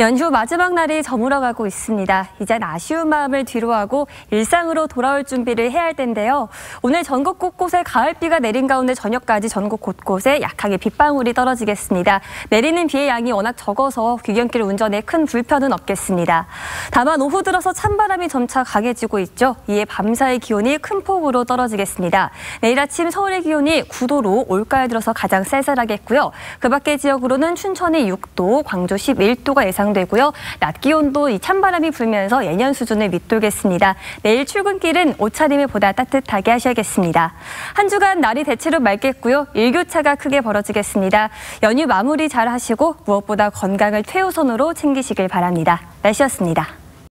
연휴 마지막 날이 저물어가고 있습니다. 이젠 아쉬운 마음을 뒤로하고 일상으로 돌아올 준비를 해야 할 텐데요. 오늘 전국 곳곳에 가을비가 내린 가운데 저녁까지 전국 곳곳에 약하게 빗방울이 떨어지겠습니다. 내리는 비의 양이 워낙 적어서 귀경길 운전에 큰 불편은 없겠습니다. 다만 오후 들어서 찬바람이 점차 강해지고 있죠. 이에 밤사이 기온이 큰 폭으로 떨어지겠습니다. 내일 아침 서울의 기온이 9도로 올가을 들어서 가장 쌀쌀하겠고요. 그 밖의 지역으로는 춘천이 6도, 광주 11도가 예상 예상되고요. 낮 기온도 이 찬바람이 불면서 예년 수준을 밑돌겠습니다. 내일 출근길은 옷차림을 보다 따뜻하게 하셔야겠습니다. 한 주간 날이 대체로 맑겠고요. 일교차가 크게 벌어지겠습니다. 연휴 마무리 잘 하시고 무엇보다 건강을 최우선으로 챙기시길 바랍니다. 날씨였습니다.